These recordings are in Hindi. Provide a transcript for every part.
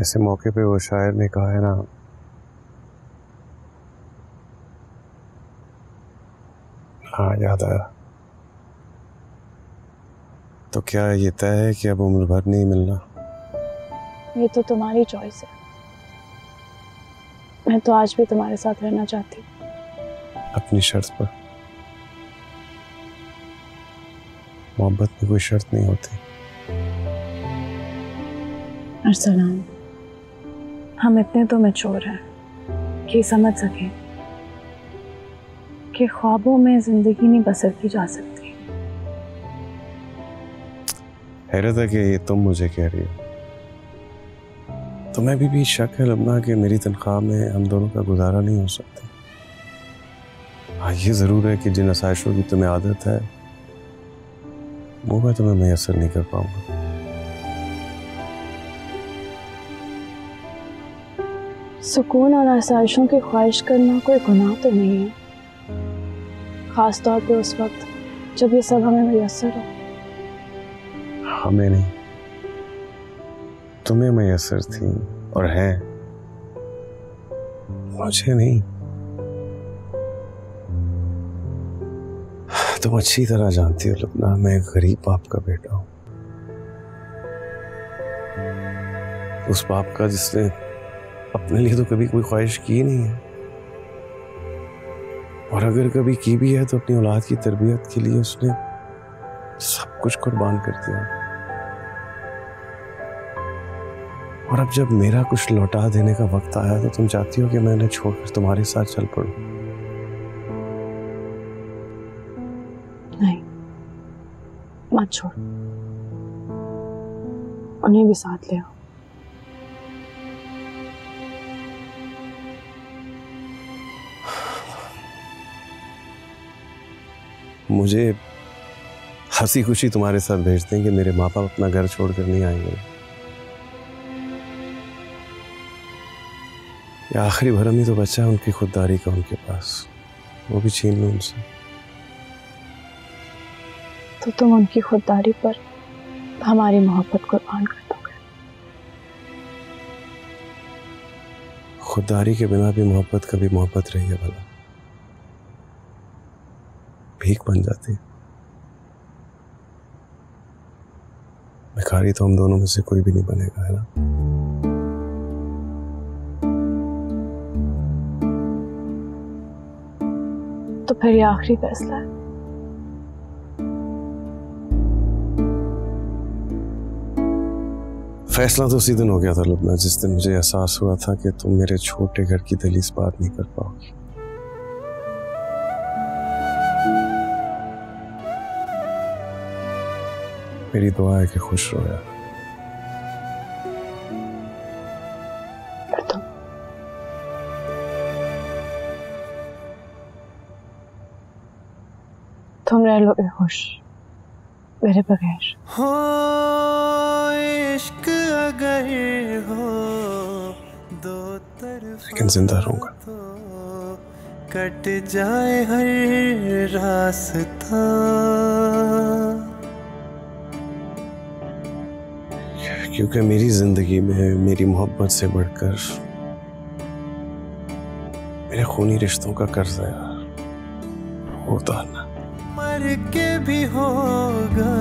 ऐसे मौके पे वो शायर ने कहा है ना? हाँ याद आया। तो क्या ये तय है कि अब उम्र भर नहीं मिलना? ये तो तुम्हारी चॉइस है। मैं तो आज भी तुम्हारे साथ रहना चाहती हूँ। अपनी शर्त पर। मोहब्बत में कोई शर्त नहीं होती। अरसलान हम इतने तो मैच्योर हैं कि समझ सकें कि ख्वाबों में ज़िंदगी नहीं बसर की जा सकती। हैरत है कि ये तुम मुझे कह रही हो। तुम्हें भी, भी शक है लबना कि मेरी तनख्वाह में हम दोनों का गुजारा नहीं हो सकता। हाँ ये ज़रूर है कि जिन आसाइशों की तुम्हें आदत है वो मैं तुम्हें मैसर नहीं कर पाऊँगा। सुकून और आसाइशों की ख्वाहिश करना कोई गुनाह तो नहीं है। ख़ास तौर पे उस वक्त जब ये सब हमें मैसर हो। हमें नहीं। तुम्हें मैसर थी और है। मुझे नहीं। तुम अच्छी तरह जानती हो, लपना, मैं गरीब बाप का बेटा हूँ। उस बाप का जिसने अपने लिए तो कभी कोई ख्वाहिश की नहीं है। और अगर कभी की भी है तो अपनी औलाद की तरबियत के लिए उसने सब कुछ कुर्बान कर दिया। और अब जब मेरा कुछ लौटा देने का वक्त आया तो तुम चाहती हो कि मैं उन्हें छोड़कर तुम्हारे साथ चल पड़ू? नहीं। मत छोड़। उन्हें भी साथ ले आओ। मुझे हँसी खुशी तुम्हारे साथ भेज दें कि मेरे माँ बाप अपना घर छोड़कर नहीं आएँगे। ये आखिरी भरम ही तो बचा है उनकी खुददारी का उनके पास। वो भी छीन लो उनसे। तो तुम उनकी खुददारी पर हमारी मोहब्बत कुर्बान कर दोगे। खुददारी के बिना भी मोहब्बत कभी मोहब्बत रही है भला। भीख बन जाती है। भिखारी तो हम दोनों में से कोई भी नहीं बनेगा है ना? तो फिर ये आखिरी फैसला है। फैसला तो उसी दिन हो गया था लबना जिस दिन मुझे एहसास हुआ था कि तुम मेरे छोटे घर की दलीस बात नहीं कर पाओगी। मेरी दुआ है कि खुश रहो। यार तुम तुम रह लोगे खुश। मेरे बगैर। हो इश्क अगर हो दो तरफ़ लेकिन ज़िंदा रहूँगा। तो कट जाए हर रास्ता। क्योंकि मेरी ज़िंदगी में मेरी मोहब्बत से बढ़कर मेरे खूनी रिश्तों का कर्ज है यार। वो उतारना मर के भी होगा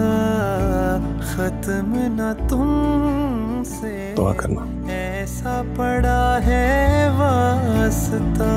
खत्म न तुमसे। दुआ करना। ऐसा पड़ा है वास्ता।